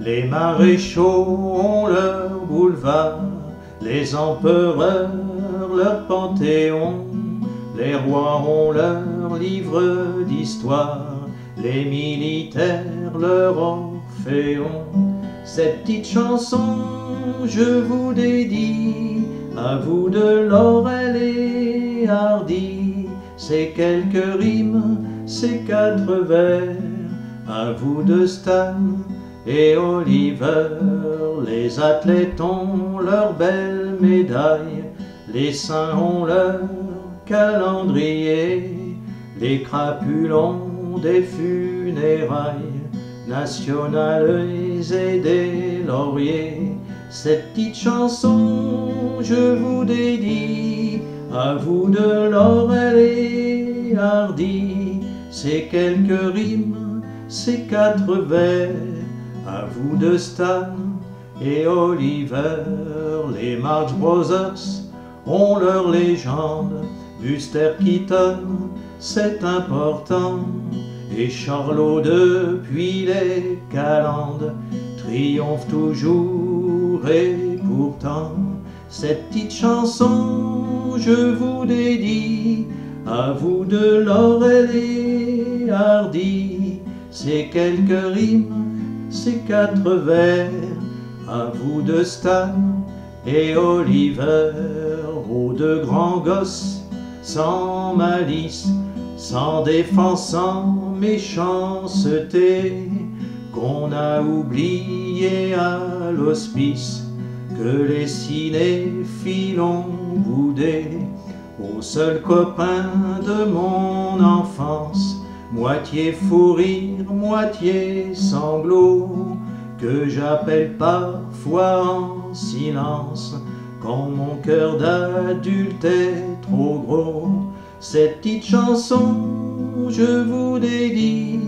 Les maréchaux ont leur boulevard, les empereurs leur panthéon, les rois ont leur livre d'histoire, les militaires leur orphéon. Cette petite chanson, je vous dédie, à vous de Laurel et Hardy, ces quelques rimes, ces quatre vers, à vous de Stan et Oliver. Les athlètes ont leurs belles médailles, les saints ont leur calendrier, les crapules des funérailles nationales et des lauriers. Cette petite chanson, je vous dédie, à vous de Laurel et Hardy, ces quelques rimes, ces quatre vers, à vous de Stan et Oliver, les March Brothers ont leur légende, Buster Keaton, c'est important, et Charlot depuis les calendes triomphe toujours. Et pourtant cette petite chanson je vous dédie à vous de Laurel et Hardy ces quelques rimes ces quatre vers à vous de Stan et Oliver aux deux grands gosses sans malice sans défense, sans méchanceté, qu'on a oublié à l'hospice, que les cinéphiles ont boudé, au seul copain de mon enfance, moitié fou rire, moitié sanglot, que j'appelle parfois en silence, quand mon cœur d'adulte est trop gros cette petite chanson, je vous dédie,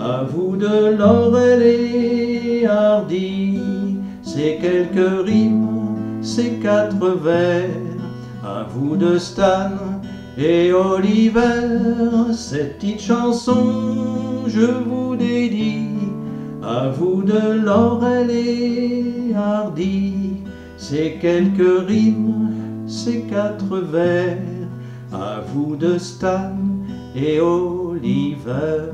à vous de Laurel et Hardy, ces quelques rimes, ces quatre vers, à vous de Stan et Oliver, cette petite chanson, je vous dédie, à vous de Laurel et Hardy, ces quelques rimes, ces quatre vers, à vous de Stan et Oliver.